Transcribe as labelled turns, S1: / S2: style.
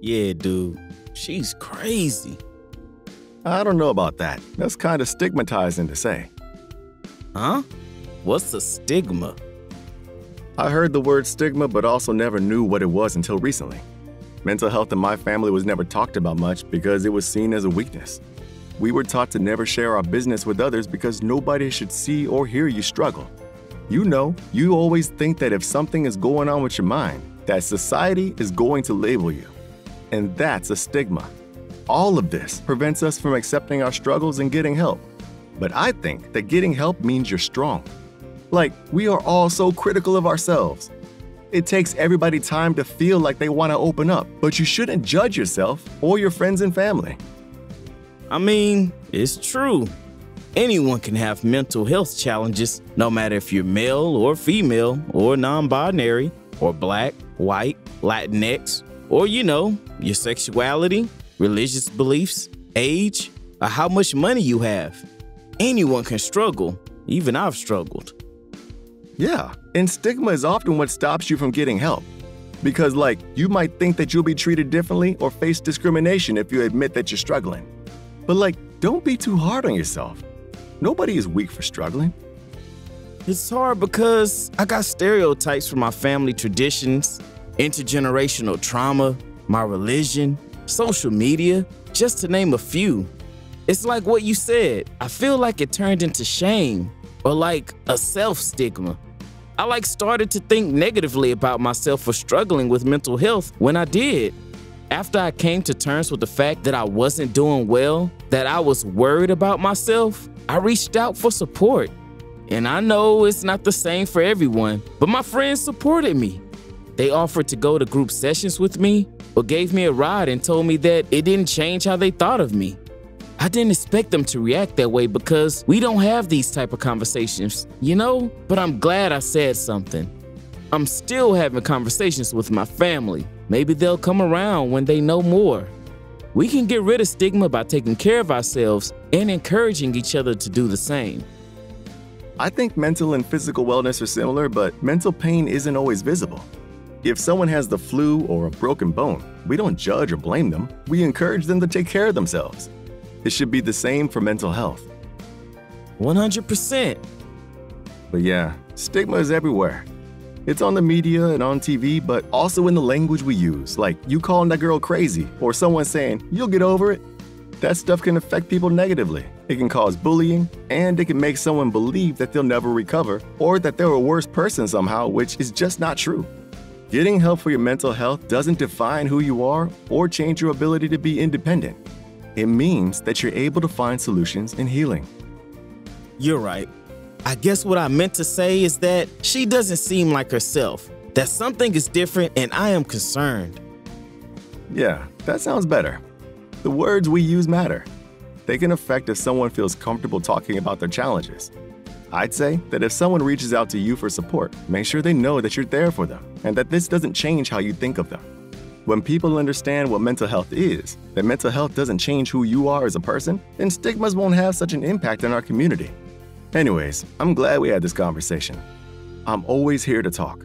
S1: Yeah, dude. She's crazy.
S2: I don't know about that. That's kind of stigmatizing to say.
S1: Huh? What's a stigma?
S2: I heard the word stigma, but also never knew what it was until recently. Mental health in my family was never talked about much because it was seen as a weakness. We were taught to never share our business with others because nobody should see or hear you struggle. You know, you always think that if something is going on with your mind, that society is going to label you. And that's a stigma. All of this prevents us from accepting our struggles and getting help. But I think that getting help means you're strong. Like, we are all so critical of ourselves. It takes everybody time to feel like they want to open up, but you shouldn't judge yourself or your friends and family.
S1: I mean, it's true. Anyone can have mental health challenges, no matter if you're male or female, or non binary, or black, white, Latinx, or you know, your sexuality, religious beliefs, age, or how much money you have. Anyone can struggle. Even I've struggled.
S2: Yeah, and stigma is often what stops you from getting help. Because, like, you might think that you'll be treated differently or face discrimination if you admit that you're struggling. But, like, don't be too hard on yourself. Nobody is weak for struggling.
S1: It's hard because I got stereotypes from my family traditions, intergenerational trauma, my religion, social media, just to name a few. It's like what you said. I feel like it turned into shame or like a self stigma. I like started to think negatively about myself for struggling with mental health when I did. After I came to terms with the fact that I wasn't doing well, that I was worried about myself, I reached out for support. And I know it's not the same for everyone, but my friends supported me. They offered to go to group sessions with me or gave me a ride and told me that it didn't change how they thought of me. I didn't expect them to react that way because we don't have these type of conversations, you know? But I'm glad I said something. I'm still having conversations with my family. Maybe they'll come around when they know more. We can get rid of stigma by taking care of ourselves and encouraging each other to do the same.
S2: I think mental and physical wellness are similar, but mental pain isn't always visible. If someone has the flu or a broken bone, we don't judge or blame them. We encourage them to take care of themselves. It should be the same for mental health.
S1: 100%.
S2: But yeah, stigma is everywhere. It's on the media and on TV, but also in the language we use, like you calling that girl crazy or someone saying, you'll get over it. That stuff can affect people negatively. It can cause bullying, and it can make someone believe that they'll never recover or that they're a worse person somehow, which is just not true. Getting help for your mental health doesn't define who you are or change your ability to be independent. It means that you're able to find solutions and healing.
S1: You're right. I guess what I meant to say is that she doesn't seem like herself, that something is different, and I am concerned.
S2: Yeah, that sounds better. The words we use matter. They can affect if someone feels comfortable talking about their challenges. I'd say that if someone reaches out to you for support, make sure they know that you're there for them and that this doesn't change how you think of them. When people understand what mental health is, that mental health doesn't change who you are as a person, then stigmas won't have such an impact on our community. Anyways, I'm glad we had this conversation. I'm always here to talk.